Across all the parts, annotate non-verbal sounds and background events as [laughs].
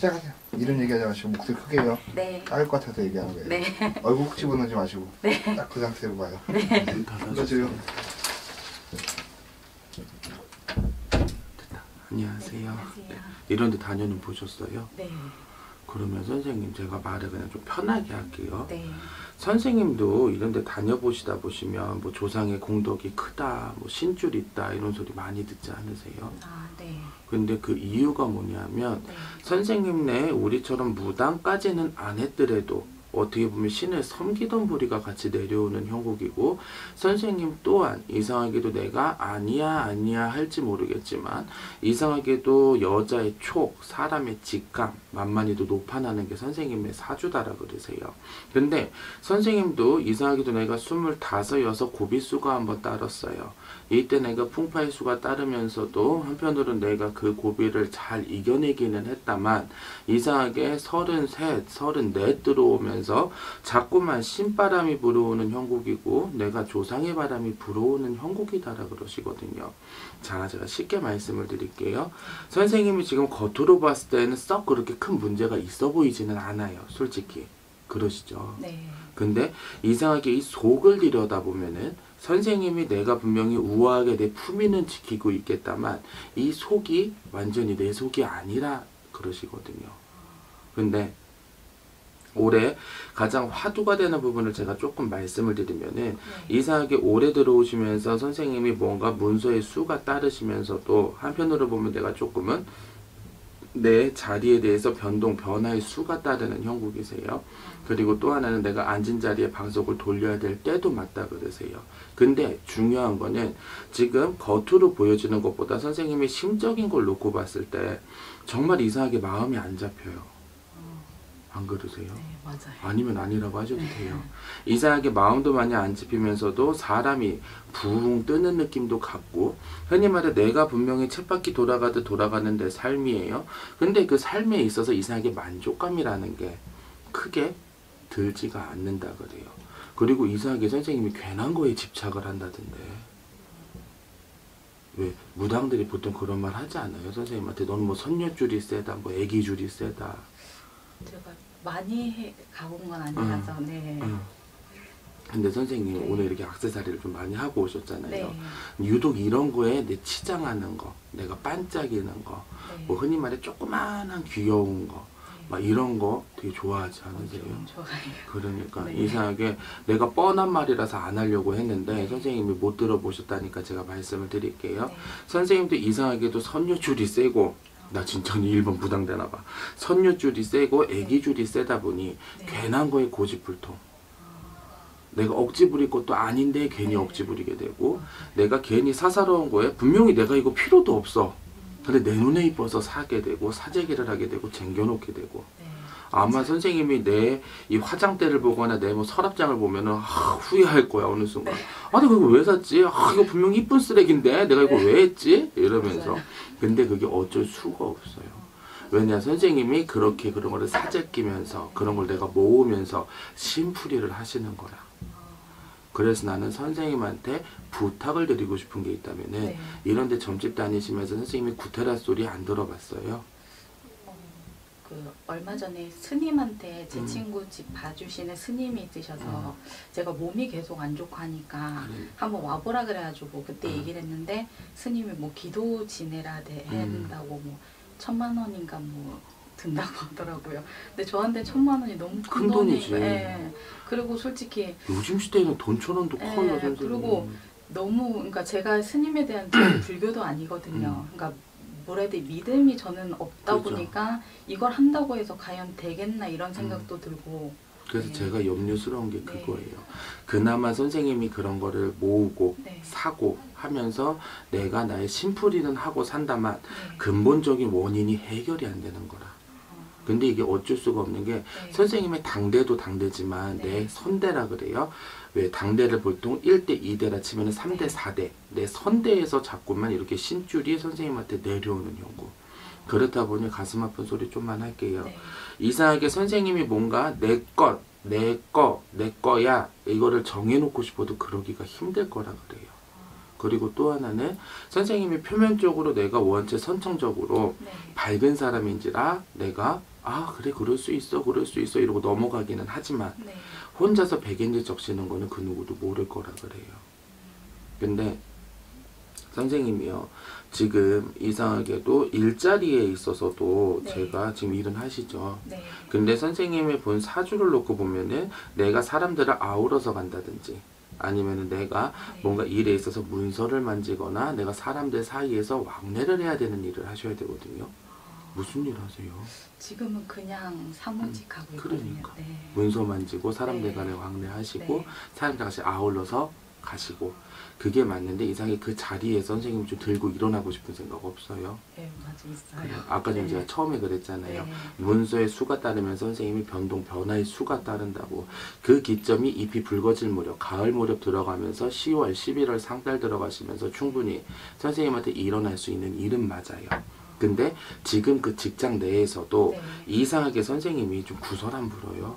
시작하세요. 이름 얘기하지 마시고 목소리 크게 해요. 네. 까일 것 같아서 얘기하는 거예요. 네. 얼굴 훅 집어넣지 마시고 네. 딱 그 상태로 봐요. 문 닫아주세요. 이거죠. 안녕하세요. 안녕하세요. 이런 데 다녀는 보셨어요? 네. 그러면 선생님 제가 말을 그냥 좀 편하게 할게요. 네. 선생님도 이런 데 다녀보시다 보시면 뭐 조상의 공덕이 크다, 뭐 신줄 있다 이런 소리 많이 듣지 않으세요? 아, 네. 근데 그 이유가 뭐냐면 네. 선생님네 우리처럼 무당까지는 안 했더라도 어떻게 보면 신을 섬기던 부리가 같이 내려오는 형국이고 선생님 또한 이상하게도 내가 아니야 아니야 할지 모르겠지만 이상하게도 여자의 촉, 사람의 직감, 만만히도 높아나는 게 선생님의 사주다라 그러세요. 근데 선생님도 이상하게도 내가 스물다섯, 여섯 고비수가 한번 따랐어요. 이때 내가 풍파일수가 따르면서도 한편으로는 내가 그 고비를 잘 이겨내기는 했다만 이상하게 서른셋, 서른넷 들어오면 서 자꾸만 신바람이 불어오는 형국이고 내가 조상의 바람이 불어오는 형국이다라 그러시거든요. 자, 제가 쉽게 말씀을 드릴게요. 선생님이 지금 겉으로 봤을 때는 썩 그렇게 큰 문제가 있어 보이지는 않아요. 솔직히. 그러시죠. 네. 근데 이상하게 이 속을 들여다보면은 선생님이 내가 분명히 우아하게 내 품위는 지키고 있겠다만 이 속이 완전히 내 속이 아니라 그러시거든요. 근데 올해 가장 화두가 되는 부분을 제가 조금 말씀을 드리면은 네. 이상하게 올해 들어오시면서 선생님이 뭔가 문서의 수가 따르시면서도 한편으로 보면 내가 조금은 내 자리에 대해서 변동, 변화의 수가 따르는 형국이세요. 그리고 또 하나는 내가 앉은 자리에 방석을 돌려야 될 때도 맞다 그러세요. 근데 중요한 거는 지금 겉으로 보여지는 것보다 선생님의 심적인 걸 놓고 봤을 때 정말 이상하게 마음이 안 잡혀요. 안 그러세요? 네, 맞아요. 아니면 아니라고 하셔도 돼요. 이상하게 마음도 많이 안 집히면서도 사람이 붕 뜨는 느낌도 같고 흔히 말해 내가 분명히 쳇바퀴 돌아가듯 돌아가는 내 삶이에요. 근데 그 삶에 있어서 이상하게 만족감이라는 게 크게 들지가 않는다 그래요. 그리고 이상하게 선생님이 괜한 거에 집착을 한다던데. 왜 무당들이 보통 그런 말 하지 않아요? 선생님한테 너는 뭐 선녀줄이 세다, 뭐 애기줄이 세다. 제가 많이 해, 가본 건 아니라서 네. 응. 근데 선생님 네. 오늘 이렇게 악세사리를 좀 많이 하고 오셨잖아요. 네. 유독 이런 거에 내 치장하는 거, 내가 반짝이는 거, 네. 뭐 흔히 말해 조그마한 귀여운 거, 막 이런 거 되게 좋아하지 않으세요? 엄청 좋아해요. 그러니까 네. 이상하게 내가 뻔한 말이라서 안 하려고 했는데 네. 선생님이 못 들어보셨다니까 제가 말씀을 드릴게요. 네. 선생님도 이상하게도 선녀줄이 세고 나 진짜 1번 부당되나 봐. 선녀줄이 세고 애기줄이 세다 보니 네. 괜한 거에 고집불통. 내가 억지 부릴 것도 아닌데 괜히 네. 억지 부리게 되고 내가 괜히 사사로운 거에 분명히 내가 이거 필요도 없어. 근데 내 눈에 이뻐서 사게 되고 사재기를 하게 되고 쟁겨놓게 되고 네. 아마 선생님이 내 이 화장대를 보거나 내 뭐 서랍장을 보면은 아, 후회할 거야 어느 순간. 아 내가 이거 왜 샀지? 아 이거 분명히 이쁜 쓰레기인데 내가 이거 왜 했지? 이러면서. 맞아요. 근데 그게 어쩔 수가 없어요. 왜냐 선생님이 그렇게 그런 거를 사재끼면서 그런 걸 내가 모으면서 심풀이를 하시는 거야. 그래서 나는 선생님한테 부탁을 드리고 싶은 게 있다면은 네. 이런데 점집 다니시면서 선생님이 구테라 소리 안 들어봤어요? 어, 그 얼마 전에 스님한테 제 음. 친구 집 봐주시는 스님이 있으셔서 음. 제가 몸이 계속 안 좋고 하니까 그래. 한번 와보라 그래가지고 그때 음. 얘기를 했는데 스님이 뭐 기도 지내라 돼 해야 음. 된다고 뭐 천만 원인가 뭐 든다고 [laughs] 하더라고요. 근데 저한테 천만 원이 너무 큰, 큰 돈이지. 예. 그리고 솔직히 요즘 시대에는 돈 천 원도 예, 커요 선생님. 그리고 너무 그러니까 제가 스님에 대한 [clears throat] 불교도 아니거든요. 음. 그러니까 뭐라 해야 돼 믿음이 저는 없다 그렇죠. 보니까 이걸 한다고 해서 과연 되겠나 이런 생각도 들고 그래서 네. 제가 염려스러운 게 네. 그거예요. 그나마 선생님이 그런 거를 모으고 네. 사고 하면서 내가 나의 심풀이는 하고 산다만 네. 근본적인 원인이 해결이 안 되는 거라. 어, 근데 이게 어쩔 수가 없는 게 네. 선생님의 당대도 당대지만 네. 내 선대라 그래요. 왜 당대를 보통 1대 2대라 치면 3대 네. 4대 내 선대에서 자꾸만 이렇게 신줄이 선생님한테 내려오는 경우 그렇다 보니 가슴 아픈 소리 좀만 할게요. 네. 이상하게 선생님이 뭔가 내 것, 내 거, 내 거야 이거를 정해놓고 싶어도 그러기가 힘들 거라 그래요. 그리고 또 하나는 선생님이 표면적으로 내가 원체 선천적으로 네. 밝은 사람인지라 내가 아 그래 그럴 수 있어 그럴 수 있어 이러고 넘어가기는 하지만 네. 혼자서 백엔지 적시는 거는 그 누구도 모를 거라 그래요. 근데 선생님이요 지금 이상하게도 일자리에 있어서도 네. 제가 지금 일은 하시죠. 네. 근데 선생님의 본 사주를 놓고 보면은 내가 사람들을 아우러서 간다든지 아니면은 내가 네. 뭔가 일에 있어서 문서를 만지거나 내가 사람들 사이에서 왕래를 해야 되는 일을 하셔야 되거든요. 무슨 일 하세요? 지금은 그냥 사무직하고 음, 있거든요. 그러니까. 네. 문서 만지고 사람들 네. 간에 왕래하시고 네. 사람들 같이 아울러서 가시고 그게 맞는데 이상하게 그 자리에 선생님이 좀 들고 일어나고 싶은 생각 없어요? 네, 맞아 있어요. 아까 전에 네. 제가 처음에 그랬잖아요. 네. 문서의 수가 따르면 선생님이 변동 변화의 수가 따른다고 그 기점이 잎이 붉어질 무렵 가을 무렵 들어가면서 10월 11월 상달 들어가시면서 충분히 선생님한테 일어날 수 있는 일은 맞아요 근데 지금 그 직장 내에서도 네. 이상하게 선생님이 좀 구설한 불어요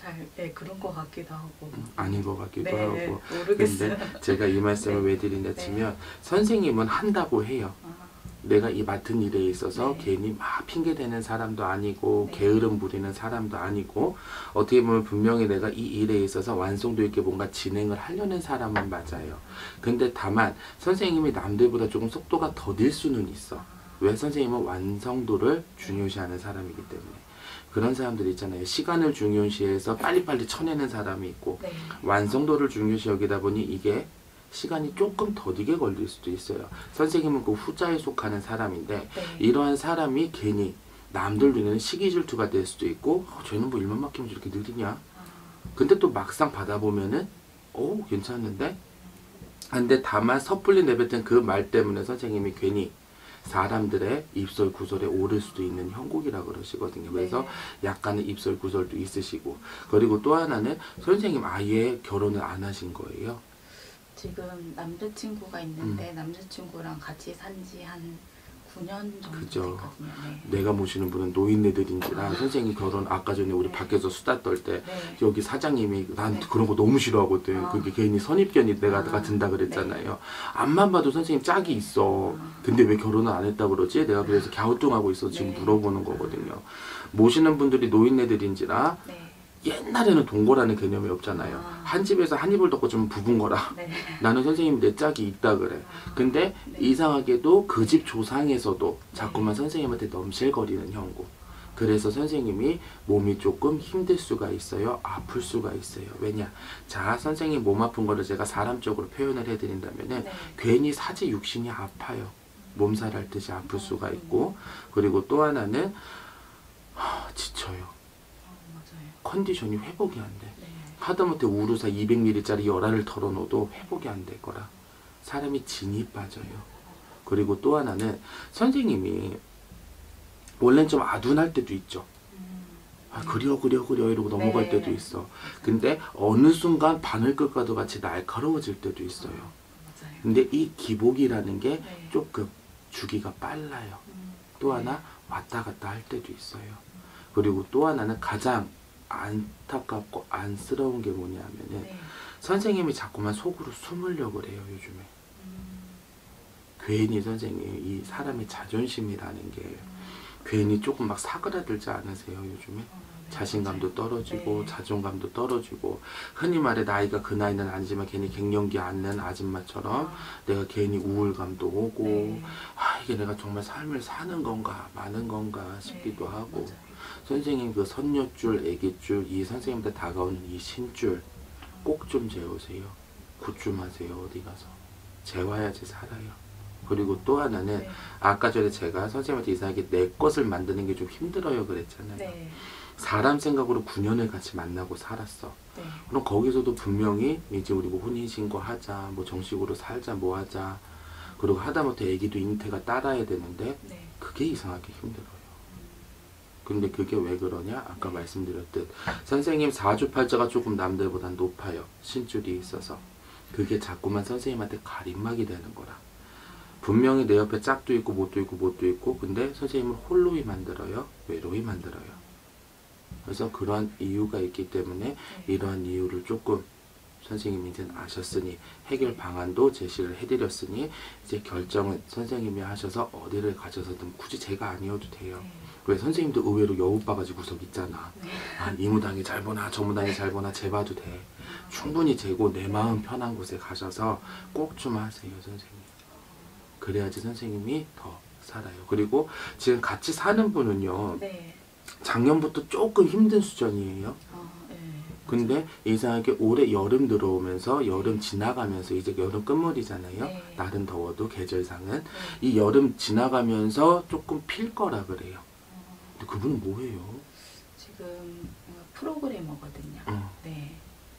잘, 네, 그런 것 같기도 하고. 아닌 것 같기도 네, 하고 모르겠어요. 근데 제가 이 말씀을 왜 드린다 치면 선생님은 한다고 해요 아, 내가 이 맡은 일에 있어서 네. 괜히 막 핑계대는 사람도 아니고 네. 게으름 부리는 사람도 아니고 어떻게 보면 분명히 내가 이 일에 있어서 완성도 있게 뭔가 진행을 하려는 사람은 맞아요. 근데 다만 선생님이 남들보다 조금 속도가 더딜 수는 있어. 왜 선생님은 완성도를 중요시하는 사람이기 때문에 그런 사람들 있잖아요. 시간을 중요시해서 빨리빨리 쳐내는 사람이 있고 네. 완성도를 중요시 여기다 보니 이게 시간이 조금 더디게 걸릴 수도 있어요. 선생님은 그 후자에 속하는 사람인데 네. 이러한 사람이 괜히 남들 눈에는 시기 질투가 될 수도 있고 어, 쟤는 뭐 일만 맡기면 저렇게 느리냐 아, 근데 또 막상 받아보면은 오 괜찮은데 근데 다만 섣불리 내뱉은 그 말 때문에 선생님이 괜히 사람들의 입설 구설에 오를 수도 있는 형국이라 그러시거든요. 그래서 네. 약간의 입설 구설도 있으시고 그리고 또 하나는 선생님 아예 결혼을 안 하신 거예요. 지금 남자친구가 있는데 남자친구랑 같이 산지한 9년 정도 그죠. 됐거든요. 네. 내가 모시는 분은 노인네들인지라 선생님 결혼 아까 전에 우리 네. 밖에서 수다 떨 때 네. 여기 사장님이 난 네. 그런 거 너무 싫어하거든. 아. 그게 괜히 선입견이 내가 아. 같은다 그랬잖아요. 앞만 봐도 선생님 짝이 있어. 근데 왜 결혼을 안 했다 그러지? 내가 그래서 갸우뚱하고 있어 지금 네. 물어보는 거거든요. 모시는 분들이 노인네들인지라 네. 옛날에는 동거라는 개념이 없잖아요. 아. 한 집에서 한 입을 덮고 좀 부분 거라. 네. [laughs] 나는 선생님 내 짝이 있다 그래. 근데 네. 이상하게도 그 집 조상에서도 자꾸만 선생님한테 넘실거리는 형국. 그래서 선생님이 몸이 조금 힘들 수가 있어요. 아플 수가 있어요. 왜냐? 자, 선생님 몸 아픈 거를 제가 사람적으로 표현을 해드린다면은 네. 괜히 사지 육신이 아파요. 몸살 앓듯이 아플 수가 있고 그리고 또 하나는 하. 컨디션이 회복이 안 돼. 네. 하다못해 우루사 200ml짜리 열알을 털어놓어도 회복이 안 될 거라. 사람이 진이 빠져요. 그리고 또 하나는 선생님이 원래는 좀 아둔할 때도 있죠. 음, 아, 그려 그려 그려 이러고 넘어갈 네. 때도 있어. 근데 어느 순간 바늘 끝과도 같이 날카로워질 때도 있어요. 맞아요. 근데 이 기복이라는 게 네. 조금 주기가 빨라요. 음, 또 하나 왔다 갔다 할 때도 있어요. 그리고 또 하나는 가장 안타깝고 안쓰러운 게 뭐냐면은 네. 선생님이 자꾸만 속으로 숨으려고 그래요 요즘에. 음, 괜히 선생님 이 사람의 자존심이라는 게 괜히 조금 막 사그라들지 않으세요 요즘에? 어, 네, 자신감도. 떨어지고 네. 자존감도 떨어지고 흔히 말해 나이가 그 나이는 아니지만 괜히 갱년기 앓는 아줌마처럼 아, 내가 괜히 우울감도 오고 네. 아 이게 내가 정말 삶을 사는 건가 마는 건가 싶기도 네, 하고 맞아요. 선생님 그 선녀줄 애기줄 이 선생님한테 다가오는 이 신줄 꼭 좀 재우세요 굿좀 하세요 어디 가서 재워야지 살아요 그리고 또 하나는 네. 아까 전에 제가 선생님한테 이상하게 내 것을 만드는 게 좀 힘들어요 그랬잖아요 네. 사람 생각으로 9년을 같이 만나고 살았어 네. 그럼 거기서도 분명히 이제 우리 뭐 혼인신고 하자 뭐 정식으로 살자 뭐 하자 그리고 하다못해 애기도 잉태가 따라야 되는데 네. 그게 이상하게 힘들어요. 근데 그게 왜 그러냐? 아까 말씀드렸듯 선생님 사주팔자가 조금 남들보다 높아요. 신줄이 있어서. 그게 자꾸만 선생님한테 가림막이 되는 거라. 분명히 내 옆에 짝도 있고 못도 있고 못도 있고 근데 선생님을 홀로이 만들어요? 외로이 만들어요. 그래서 그러한 이유가 있기 때문에 네. 이러한 이유를 조금 선생님이 이제 아셨으니 해결 방안도 제시를 해드렸으니 이제 결정은 선생님이 하셔서 어디를 가셔서든 굳이 제가 아니어도 돼요. 네. 왜 선생님도 의외로 여우빠가지 구석 있잖아. 네. 아, 이 무당이 잘 보나 저 무당이 잘 보나 재봐도 돼. 충분히 재고 내 마음 편한 곳에 가셔서 꼭 좀 하세요 선생님. 그래야지 선생님이 더 살아요. 그리고 지금 같이 사는 분은요. 네. 작년부터 조금 힘든 수준이에요. 근데 이상하게 올해 여름 들어오면서 여름 지나가면서 이제 여름 끝물이잖아요. 네. 날은 더워도 계절상은 네. 이 여름 지나가면서 조금 필 거라 그래요. 어, 근데 그분은 뭐예요? 지금 프로그래머거든요. 어. 네.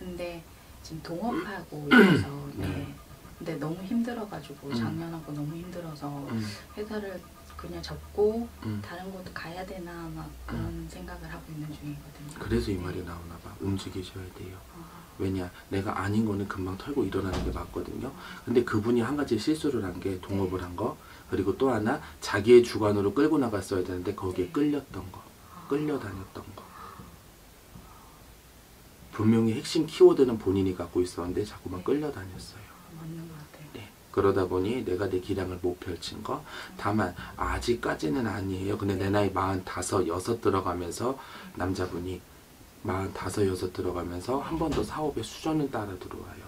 근데 지금 동업하고 [clears throat] 있어서 네. 네. 근데 너무 힘들어가지고 음. 작년하고 너무 힘들어서 음, 회사를 그냥 접고 음. 다른 곳 가야 되나 막 그런 생각을 하고 있는 중이거든요. 그래서 이 네. 말이 나오나 봐. 움직이셔야 돼요. 아, 왜냐 내가 아닌 거는 금방 털고 일어나는 게 맞거든요 근데 그분이 한 가지 실수를 한 게 동업을 네. 한거 그리고 또 하나 자기의 주관으로 끌고 나갔어야 되는데 거기에 네. 끌렸던 거 끌려다녔던 거 분명히 핵심 키워드는 본인이 갖고 있었는데 자꾸만 네. 끌려다녔어요 같아요. 네. 그러다 보니 내가 내 기량을 못 펼친 거 다만 아직까지는 아니에요 근데 내 나이 45, 6 들어가면서 남자분이 45, 6 들어가면서 한 번 더 사업에 수전은 따라 들어와요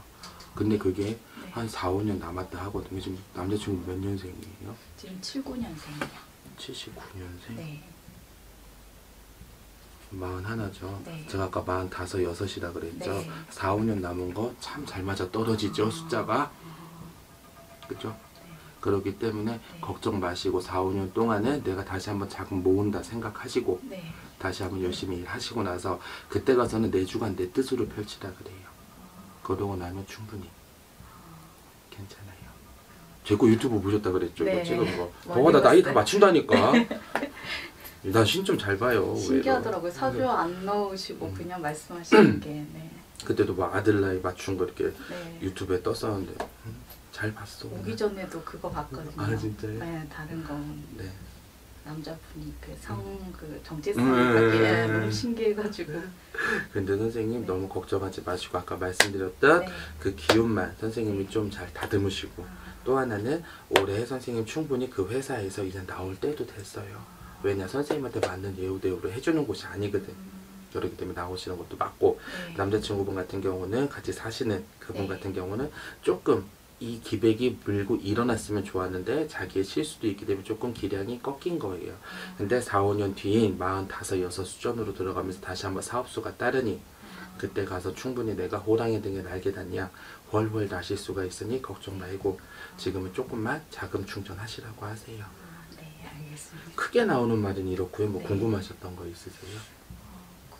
근데 그게 네. 한 4, 5년 남았다 하거든요 지금 남자친구 몇 년생이에요? 지금 79년생이요. 79년생? 네. 마흔 하나죠. 네. 제가 아까 마흔 다섯 여섯이라 그랬죠. 네. 4, 5년 남은 거 참 잘 맞아 떨어지죠 아. 숫자가. 그죠? 네. 그렇기 때문에 걱정 마시고 4, 5년 동안은 내가 다시 한번 자금 모은다 생각하시고 네. 다시 한번 열심히 일하시고 나서 그때 가서는 내 주관 내 뜻으로 펼치라 그래요. 그러고 나면 충분히 괜찮아요. 제거 유튜브 보셨다 그랬죠? 네. 찍은 거. 봐봐 나 나이 다. 맞춘다니까. [laughs] 나 신 좀 잘 봐요. 신기하더라고요. 사주 네. 안 넣으시고 음. 그냥 말씀하시는 게. 네. 그때도 막 아들 나이 맞춘 거 이렇게 네. 유튜브에 떴었는데 음, 잘 봤어. 오기 전에도 그거 봤거든요. 아, 진짜요? 네, 다른 거 네. 남자분이 그 성그 정체성 음, 음, 음. 너무 신기해가지고. [laughs] 근데 선생님 네. 너무 걱정하지 마시고 아까 말씀드렸던 네. 그 기운만 선생님이 좀 잘 다듬으시고 아, 또 하나는 올해 선생님 충분히 그 회사에서 이제 나올 때도 됐어요. 왜냐 선생님한테 맞는 예우 대우를 해주는 곳이 아니거든. 음, 그렇기 때문에 나오시는 것도 맞고 네. 남자친구분 같은 경우는 같이 사시는 그분 네. 같은 경우는 조금 이 기백이 물고 일어났으면 좋았는데 자기의 실수도 있기 때문에 조금 기량이 꺾인 거예요. 근데 4, 5년 뒤인 45, 6 수준으로 들어가면서 다시 한번 사업수가 따르니 그때 가서 충분히 내가 호랑이 등에 날개 단냐 훨훨 나실 수가 있으니 걱정 말고 지금은 조금만 자금 충전하시라고 하세요. 아, 네, 알겠습니다. 크게 나오는 말은 이렇고요. 뭐 네. 궁금하셨던 거 있으세요?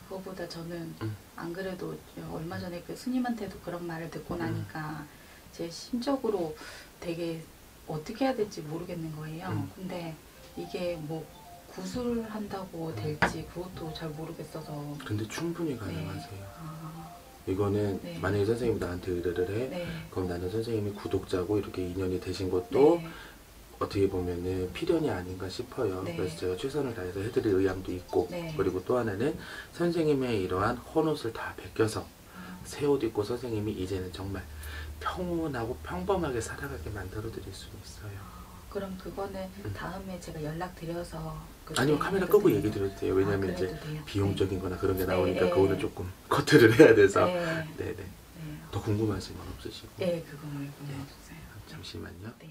그거보다 저는 음. 안 그래도 얼마 전에 그 스님한테도 그런 말을 듣고 나니까 제 심적으로 되게 어떻게 해야 될지 모르겠는 거예요. 음. 근데 이게 뭐 구술한다고 될지 그것도 잘 모르겠어서. 근데 충분히 가능하세요. 아, 이거는 네. 만약에 선생님이 나한테 의뢰를 해 네. 그럼 나는 선생님이 구독자고 이렇게 인연이 되신 것도 네. 어떻게 보면은 필연이 아닌가 싶어요. 네. 그래서 제가 최선을 다해서 해드릴 의향도 있고 네. 그리고 또 하나는 선생님의 이러한 헌옷을 다 벗겨서 새 옷 입고 선생님이 이제는 정말 평온하고 평범하게 살아가게 만들어 드릴 수 있어요. 그럼 그거는 음. 다음에 제가 연락 드려서 그때 아니면 카메라 끄고? 얘기 드려도 돼요. 왜냐면 아, 이제 돼요? 비용적인 거나 그런 게 네, 나오니까 네. 그거는 조금 [laughs] 커트를 해야 돼서 네. 네네 네. 더 궁금하신 건 없으시고 네, 그거 말고 네. 없어요. 잠시만요. 네.